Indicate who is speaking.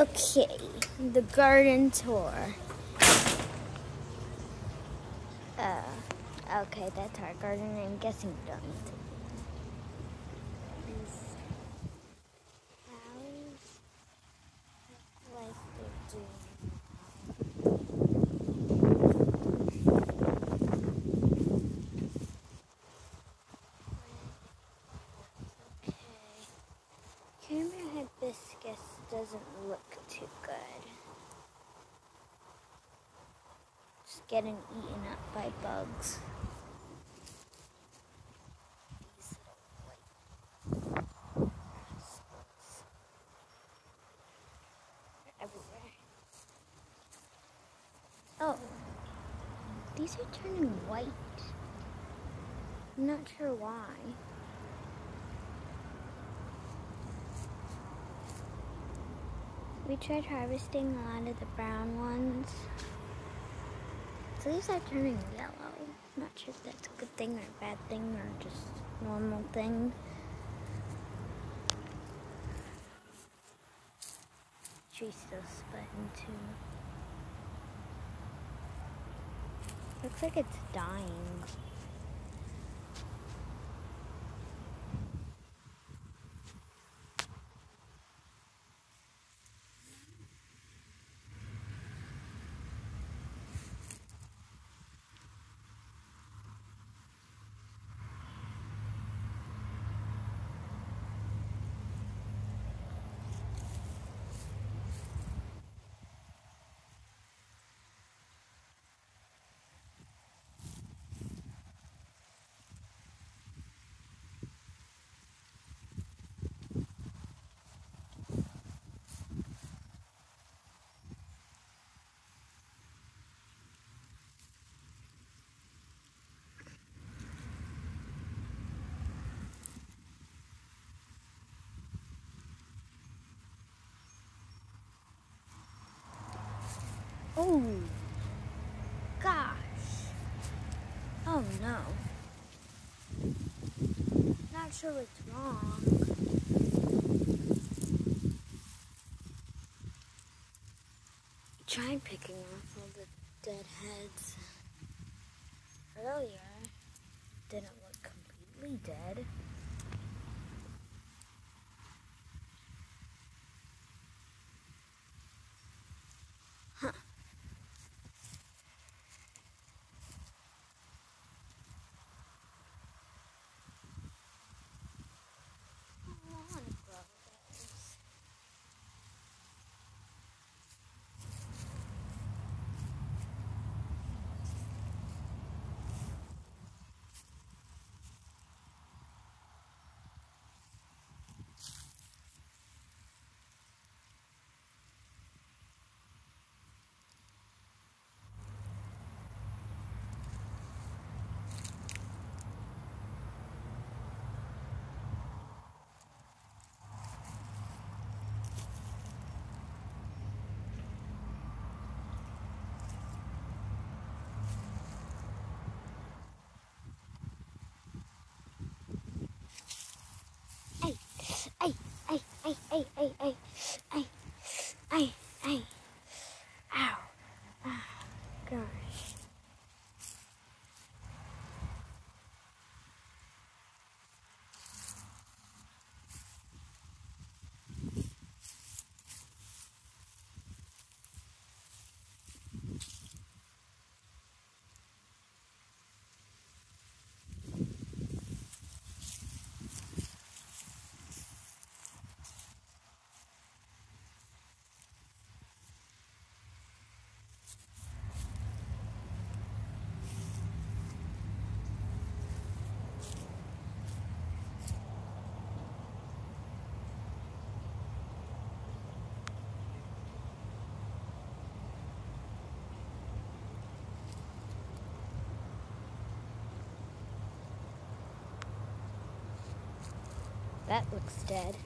Speaker 1: Okay, the garden tour. Uh, okay, that's our garden. I'm guessing we don't need to. These flowers look like they're doing Okay. Camera hibiscus doesn't look too good. Just getting eaten up by bugs. Oh, these are turning white. I'm not sure why. We tried harvesting a lot of the brown ones. These are turning yellow. Not sure if that's a good thing or a bad thing or just normal thing. Still splitting too. Looks like it's dying. Oh, gosh. Oh no. Not sure what's wrong. Tried picking off all the dead heads earlier. Didn't look completely dead. hey, hey, hey. That looks dead.